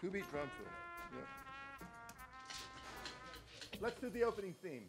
Two beat drum fill. Yeah. Let's do the opening theme.